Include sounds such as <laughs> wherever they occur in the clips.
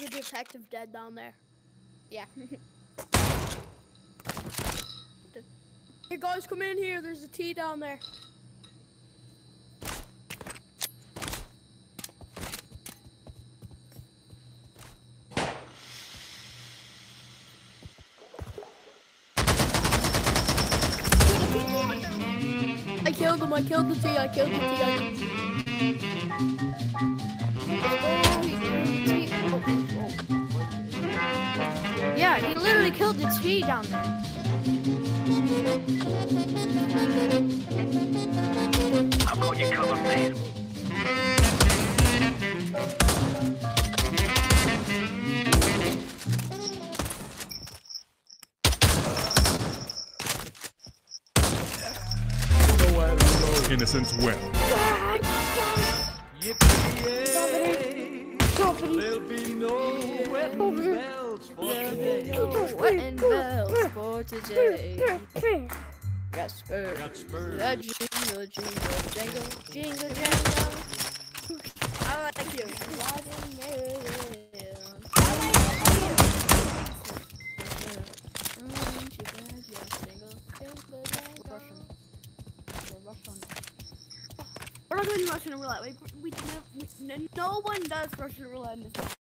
the detective dead down there. Yeah. <laughs> Hey guys, come in here. There's a T down there. I killed him. I killed the T. I killed the T. I killed the T. Yeah, he literally killed the tree down there. I've got you covered, mate. Innocence well. There'll be no wedding bells for today. Wedding bells for today. Spurs. A jingle, jingle, jangle, jingle, jangle. I like you. We're not doing Russian roulette. We, we, we, no one does Russian roulette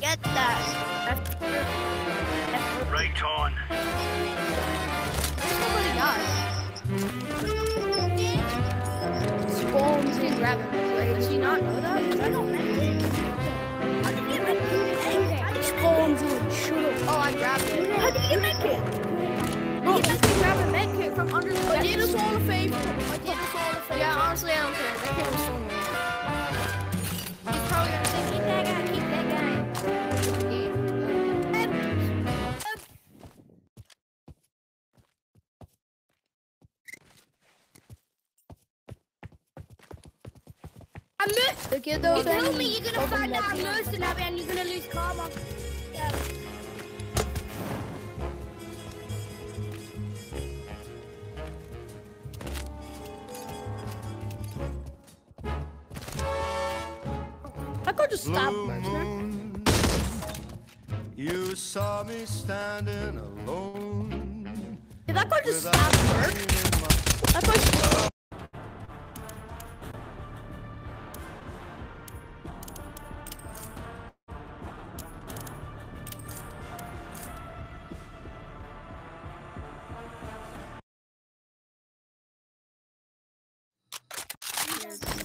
get that. That's that's Right on. Somebody died. Grab him. Like, does he not know that? I don't know. How did you make it? I spawns in, shut up. Oh, I grabbed it. How did you make it? Bro, you can grab a med kit from under the I did us all a favor. I'm mer- The You then told he me you're gonna find that out I'm thing. mercenary and you're gonna lose karma. Yeah. I could just stop Blue you saw me standing alone. If I could just stop work, pain in my I could.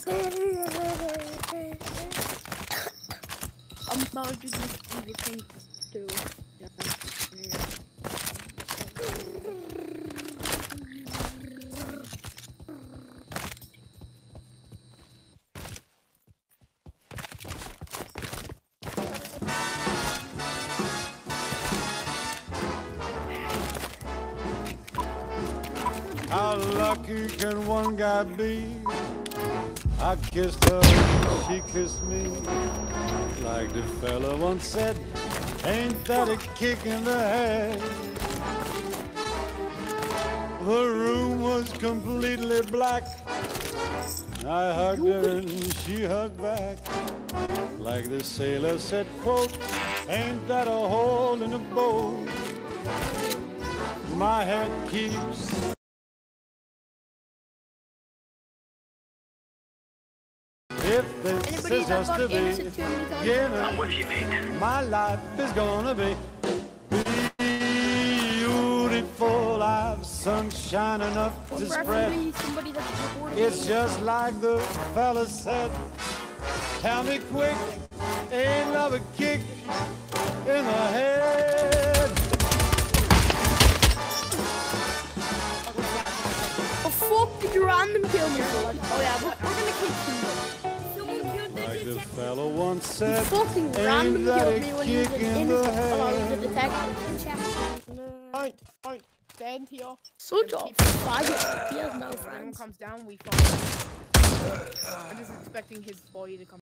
I'm about to do everything too. How lucky can one guy be? I kissed her, she kissed me. Like the fella once said, ain't that a kick in the head? The room was completely black. I hugged her and she hugged back. Like the sailor said, quote, ain't that a hole in the boat? My head keeps If this Anybody is that just to got be innocent too many With you, mate. my life is gonna be beautiful. I've sunshine enough to spread. Preferably somebody. It's just like the fella said. Tell me quick, ain't love a kick in the head? just random kill me for oh yeah, we're, we're gonna keep him. Someone the Like the detective. fellow once He said, fucking Ain't random that killed a me when he was kick in in innocent. the Oh, I was head? the detective. Point, point. Stand here. Such a faggot. He has no If anyone friends. comes down, we follow. I'm just expecting his boy to come